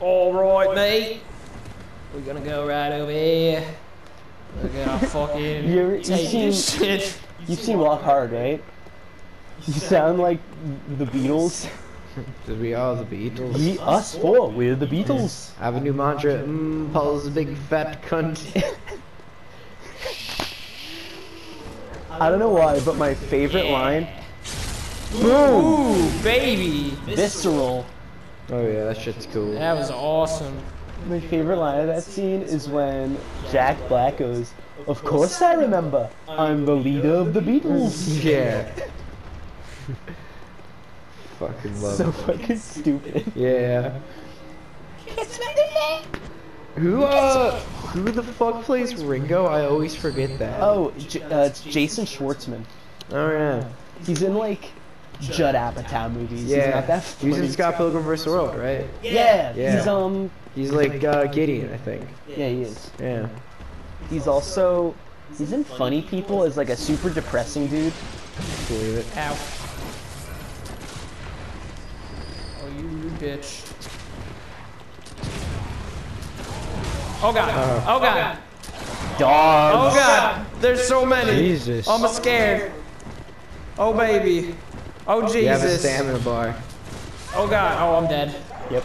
Alright, mate. We're gonna go right over here. We're gonna fucking You're- you take seem- this shit. You've seen Walk Hard, right? You sound like the Beatles. Did we are the Beatles? We, us four, we're the Beatles. I have a new mantra. Mmm, Paul's a big fat cunt. I don't know why, but my favorite line, Ooh, baby. visceral. Oh yeah, that shit's cool. That was awesome. My favorite line of that scene is when Jack Black goes, Of course I remember. I'm the leader of the Beatles. Yeah. Fucking love So it. fucking stupid. Yeah. Who uh, who the fuck plays Ringo? I always forget that. Oh, J- uh, it's Jason Schwartzman. oh yeah. He's in like Judd Apatow movies. Yeah. He's Yeah. not that funny. He's in. Scott Pilgrim vs. the World, right? Yeah, Yeah. he's um, He's like uh, Gideon, I think. yeah, he is. Yeah. He's also, he's in Funny People as like a super depressing dude. Believe it. Ow. Oh, you rude bitch. Oh god. Uh. Oh god. Dogs. Oh god. There's so many. Jesus. I'm scared. Oh baby. Oh Jesus. You have a Jesus. stamina bar. Oh god. Oh, I'm dead. Yep.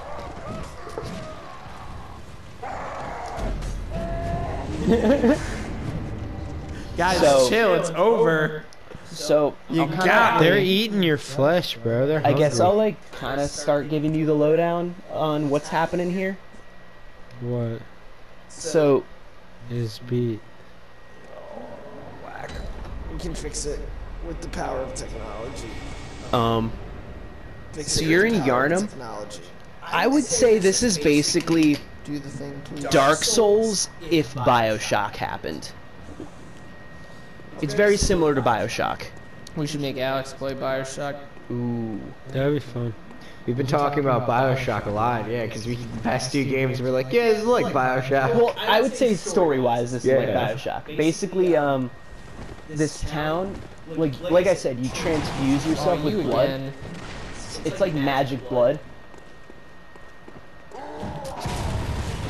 Guys, So- chill. It's over. So You I'll kinda- got They're eating your flesh, bro. They're I guess. I'll like kind of start giving you the lowdown on what's happening here. What So is beat? Oh, whack. We can fix it with the power of technology. um, Fix So you're in the power of Yharnam? Technology. I would say this is basically Do the thing. Dark Souls if Bioshock happened. It's very similar to Bioshock. We should make Alex play Bioshock. Ooh. That'd be fun. We've been talking about Bioshock a lot, yeah, because we the past two games we're like, yeah, it's like Bioshock. Well, I would say story-wise, this is like Yeah. Bioshock. Basically, um, this town, like like I said, you transfuse Oh, yourself you with blood. again. It's like magic blood.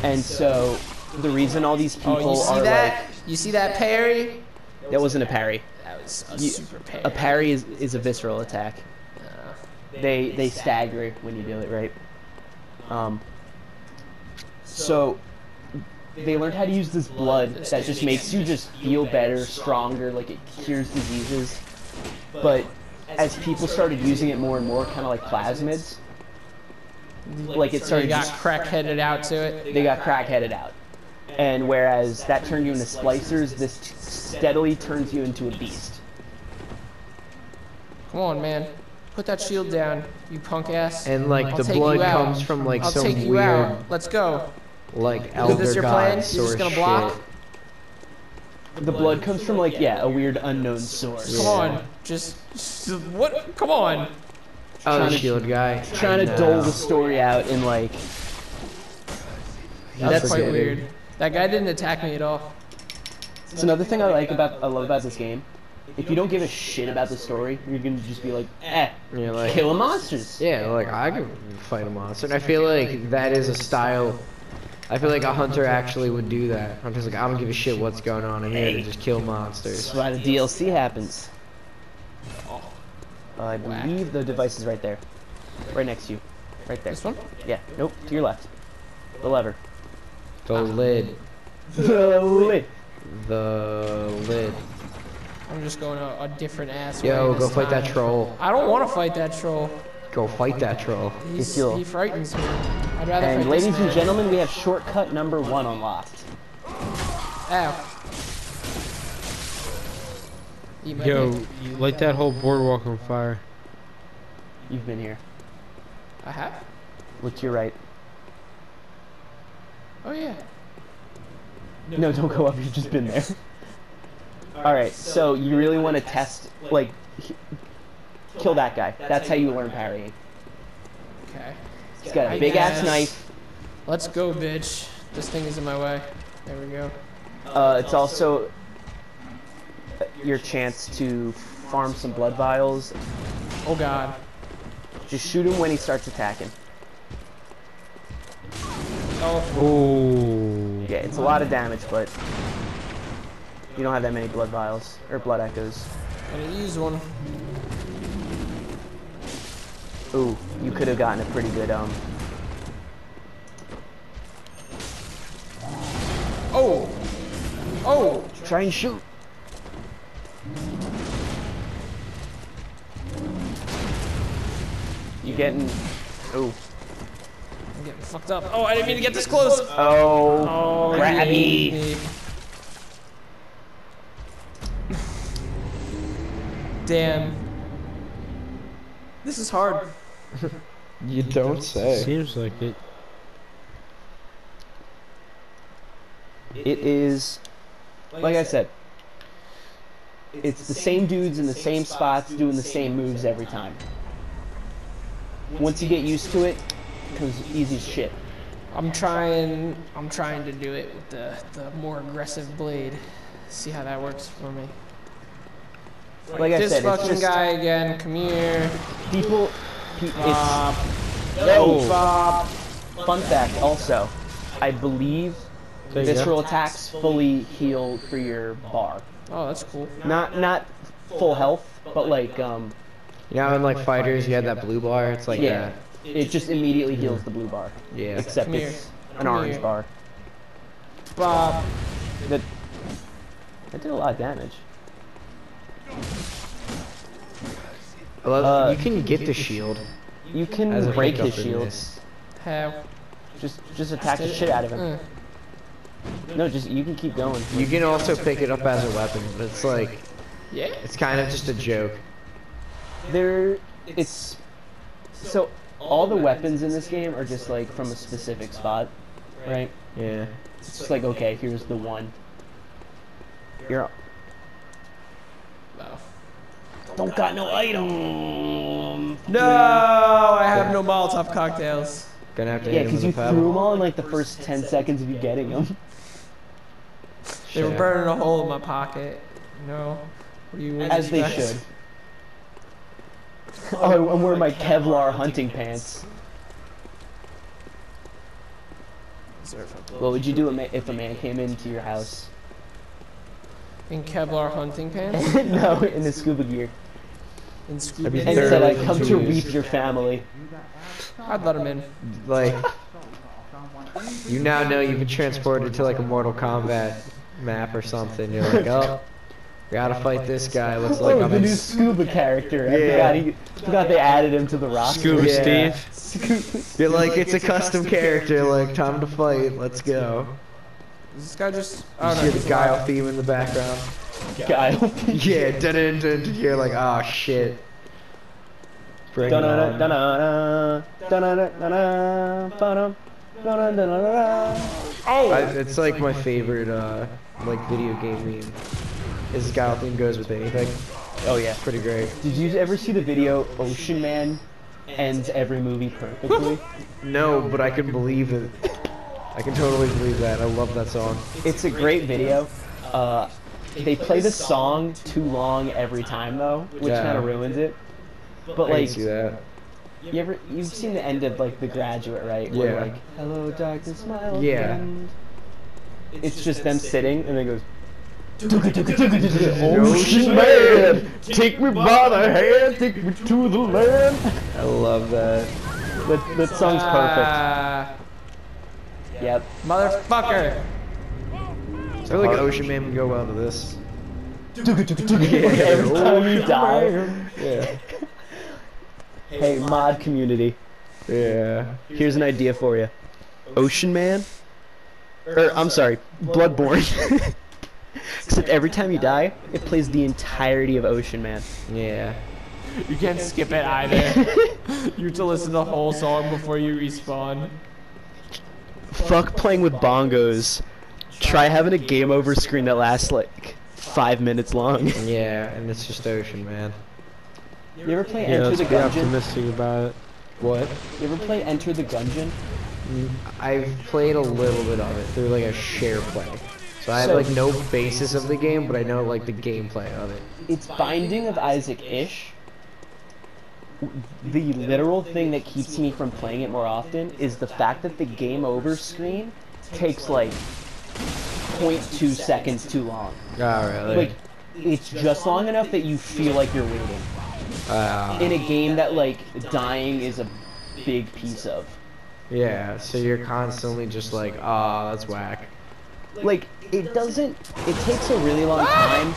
And so, the reason all these people Oh, you see are that? You see that parry? that wasn't a parry. That was a You- super parry. A parry is, is a visceral attack. Uh, They they stagger when you do it, right? Um. So, they learned how to use this blood that just makes you just feel better, stronger, like it cures diseases. But as people started using it more and more, kind of like plasmids, like it so you started got just crack-headed out to it. they got crack-headed out. And whereas that turned you into splicers, this steadily turns you into a beast. Come on, man. Put that shield down, you punk ass. and like I'll the blood comes from like I'll some take you weird, out. Let's go. Like Is this your plan? god You're just gonna block? shit. The blood comes from like yeah, a weird unknown source. Come on. Just, just what? Come on. Oh, the Trying to- shield guy. Trying to dole the story out in like That's That's quite weird. That guy didn't attack me at all. It's another thing I like about I love about this game. If you don't give a shit about the story, you're gonna just be like, eh, Yeah, like killing monsters. yeah, like I can fight a monster, and I feel like that is a style. I feel like a hunter actually would do that. Hunter's like, I don't give a shit what's going on. I'm here to just kill monsters. That's why the DLC happens. I believe the device is right there, right next to you, right there. This one? Yeah. Nope. To your left. The lever. The lid. The lid. The lid. I'm just going a, a different ass. Yo, way go this fight that troll. I don't want to fight that troll. Go fight that troll. He's, he frightens me. I'd rather And fight ladies this and gentlemen, we have shortcut number one unlocked. Ow. Eat my Yo, you light that whole boardwalk on fire. You've been here. I have? Look to your right. Oh yeah. No, don't go up. You've just been there. All right. So you really want to test, like, kill that guy. That's how you learn parrying. Okay. He's got a I big ass knife. Let's go, bitch. This thing is in my way. There we go. Uh, it's also your chance to farm some blood vials. Oh god. Just shoot him when he starts attacking. Oh, Oh. Yeah, it's a lot of damage, but you don't have that many blood vials or blood echoes. gonna use one. Ooh, you could have gotten a pretty good um. Oh! Oh! Try and shoot. You getting? Ooh. I'm getting fucked up. Oh, I didn't mean to get this close! Oh. Oh, Grabby. Damn. This is hard. You don't say. Seems like it. It is, like I said, it's the same dudes in the same spots doing the same moves every time. Once you get used to it, it becomes easy as shit. I'm trying. I'm trying to do it with the the more aggressive blade. See how that works for me. Like I this said, it's fucking just guy again. Come here. people. Pe- It's, Bop. yo, Bop. fun fact also, I believe There visceral attacks fully heal for your bar. Oh, that's cool. Not not full health, but like um You know, in like fighters, you had that blue bar. It's like yeah, it just immediately heals the blue bar. Yeah. Except Come here. it's an Come orange here. bar. Bop. That that did a lot of damage. I love, Uh, you can get the shield. You can As break pickup his in shields. How? Just just attack the shit out of him. Uh, No, just you can keep going. You can also pick it up as a weapon, but it's like yeah. it's kind of just a joke. There, it's so all the weapons in this game are just like from a specific spot, right? Yeah. It's just like okay, here's the one. You're Wow. Don't got no item. No, I have no Molotov cocktails. Gonna have to Yeah, because you a threw them all in like the first ten seconds of you getting them. They were burning a hole in my pocket. No. What do you As they guys- should. Oh, I'm wearing my Kevlar hunting pants. What would you do if a man came into your house? In Kevlar hunting pants? no, in the scuba gear. In That'd scuba be And said, Thoroughly I come to reap your family. I'd let him in. Like, you now know you've been transported to like a Mortal Kombat map or something. You're like, oh, gotta fight this guy. Looks oh, like oh, I'm the in. new s- scuba character. I Yeah. forgot, he, forgot they added him to the roster. Scuba Yeah. Steve. You're like, it's a custom character. Like, time to fight. Let's go. Is this guy just. You Oh, no. hear the Guile alive. theme in the background. Guile. Yeah, dun dun dun. You're like, oh shit. Bring. Dun-dun-dun-dun-dun, dun-dun-dun-dun-dun, dun-dun-dun-dun-dun. I, it's like my favorite uh like video game meme. Is Guile theme goes with anything. Oh yeah. Pretty great. Did you ever see the video Ocean Man ends every movie perfectly? No, but I can believe it. I can totally believe that. I love that song. It's a great video. Uh, they play the song too long every time though, which Yeah. kind of ruins it. But I like, see that. you ever you've seen the end of like The Graduate, right? Where, Yeah. like, hello darkness, my old Yeah. friend. It's just them sitting, and then it goes. Ocean Man, take me by the hand, take me to the land. I love that. That, that song's perfect. Ah, Yep. motherfucker! I feel like Ocean Man would go well to this. Every time you oh, die. Yeah. Hey, mod community. Yeah. Here's an idea for you. Ocean Man? Or, I'm sorry, Bloodborne. Except every time you die, it plays the entirety of Ocean Man. Yeah. You can't skip it either. you have to listen to the whole song before you respawn. Fuck playing with bongos. Try having a game over screen that lasts like five minutes long. Yeah, and it's just Ocean Man. You ever play Yeah, Enter let's the be Gungeon? optimistic about it. What? You ever play Enter the Gungeon? Mm. I've played a little bit of it through like a share play. So I have So- like no basis of the game, but I know like the gameplay of it. It's Binding of Isaac-ish, the literal thing that keeps me from playing it more often is the fact that the game over screen takes like 0.2 seconds too long. Oh, really? Like, it's just long enough that you feel like you're waiting. Uh, In a game that, like, dying is a big piece of. yeah, so you're constantly just like, ah, that's whack. Like, it doesn't, it takes a really long time.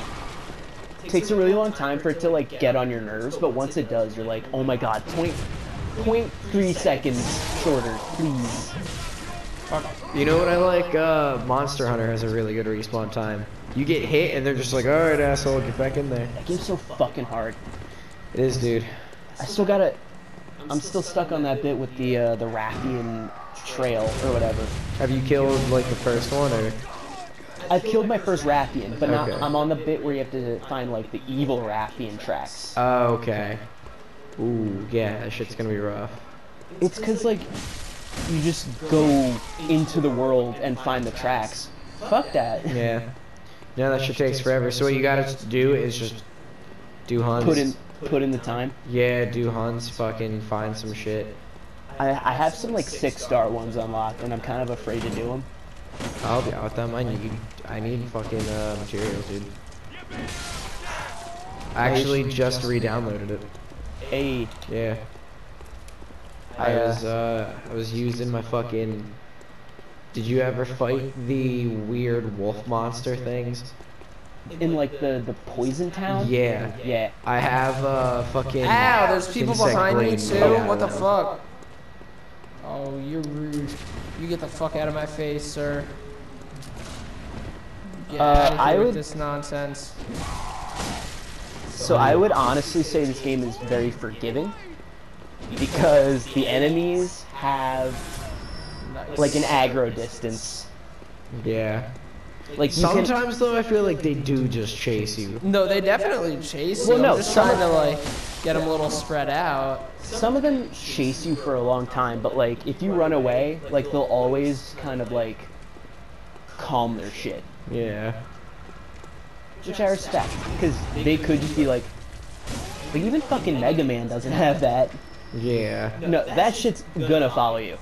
takes a really long time for it to, like, get on your nerves, but once it does, you're like, oh my god, point, point three seconds shorter, please. You know what I like? Uh, Monster Hunter has a really good respawn time. You get hit and they're just like, alright, asshole, get back in there. That game's so fucking hard. It is, dude. I still gotta. I'm still stuck on that bit with the uh, the Rathian trail or whatever. Have you killed like the first one or? I've killed my first Rathian, but not, Okay. I'm on the bit where you have to find like the evil Rathian tracks. Oh, okay. Ooh, yeah, that shit's gonna be rough. It's cause like you just go into the world and find the tracks. Fuck that. Yeah. No, that shit takes forever. So what you gotta do is just do hunts. Put in put in the time. Yeah, do hunts. Fucking find some shit. I, I have some like six star ones unlocked, and I'm kind of afraid to do them. I'll be out with them. I need, I need fucking uh, materials, dude. I actually just re-downloaded it. Hey, Yeah. I I, uh, was uh I was using my fucking Did you ever fight the weird wolf monster things? in like the the poison town. Yeah. Yeah. I have uh fucking Ow, there's people behind me too. made out What the of fuck? Oh, you're rude. You get the fuck out of my face, sir. Get Uh, out of here I with this nonsense. So I would honestly say this game is very forgiving because the enemies have Nice. like an aggro distance. Yeah. Like you can, Sometimes though I feel like they do just chase you. No, they definitely chase you. Well, no, I'm just some trying to like get them a little spread out. some of them chase you for a long time, but like if you run away, like they'll always kind of like calm their shit, Yeah. which I respect because they could just be like, like even fucking Mega Man doesn't have that. Yeah. No, that shit's gonna follow you.